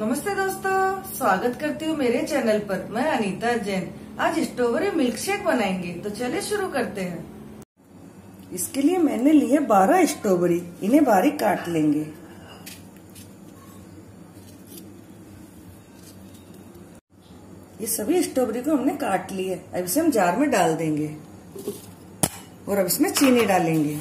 नमस्ते दोस्तों, स्वागत करती हूँ मेरे चैनल पर। मैं अनीता जैन। आज स्ट्रॉबेरी मिल्क शेक बनाएँगे तो चले शुरू करते हैं। इसके लिए मैंने लिए बारह स्ट्रॉबेरी, इन्हें बारीक काट लेंगे। ये सभी स्ट्रॉबेरी को हमने काट लिए, अब इसे हम जार में डाल देंगे। और अब इसमें चीनी डालेंगे।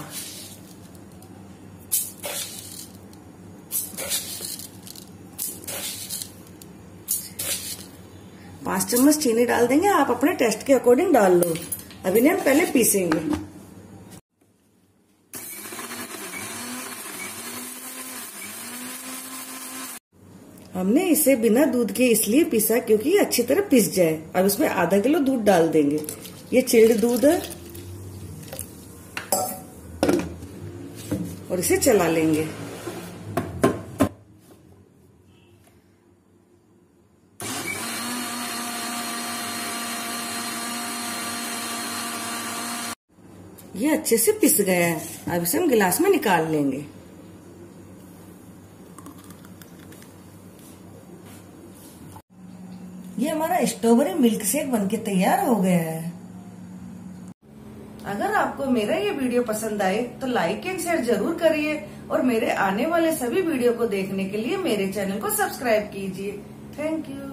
पाँच चम्मच चीनी डाल देंगे, आप अपने टेस्ट के अकॉर्डिंग डाल लो। अभी हम पहले पीसेंगे। हमने इसे बिना दूध के इसलिए पीसा क्योंकि अच्छी तरह पिस जाए। अब इसमें आधा किलो दूध डाल देंगे। ये चिल्ड दूध है। और इसे चला लेंगे। ये अच्छे से पिस गया है। अब इसे हम गिलास में निकाल लेंगे। ये हमारा स्ट्रॉबेरी मिल्क शेक बनके तैयार हो गया है। अगर आपको मेरा ये वीडियो पसंद आए तो लाइक एंड शेयर ज़रूर करिए और मेरे आने वाले सभी वीडियो को देखने के लिए मेरे चैनल को सब्सक्राइब कीजिए। Thank you